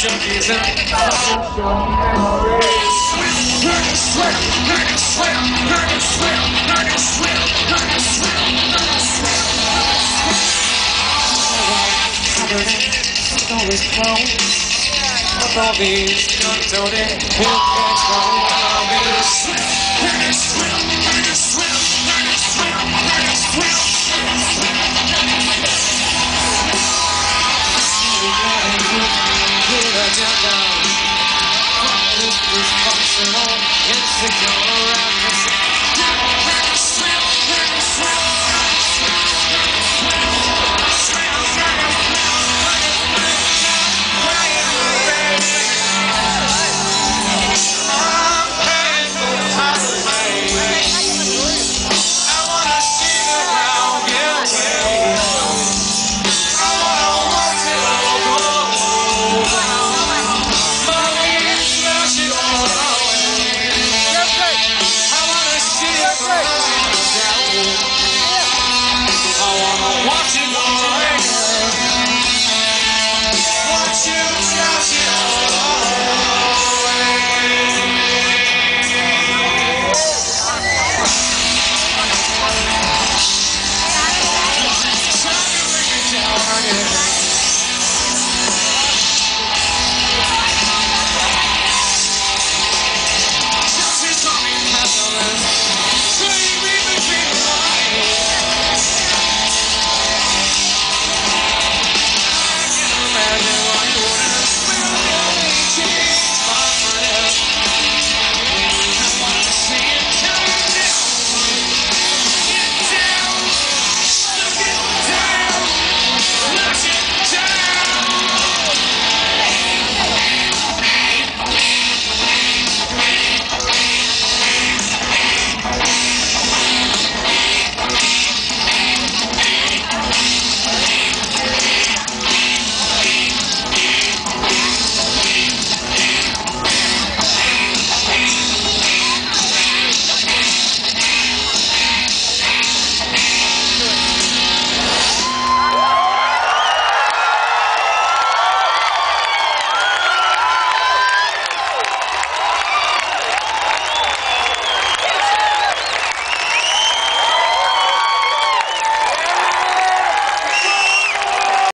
junkies and social memories. Learn to swim, learn to swim, learn to swim, learn to swim, learn to swim, learn to swim, Covered in stories flow. With all these gun-toting hillcats rolling around me to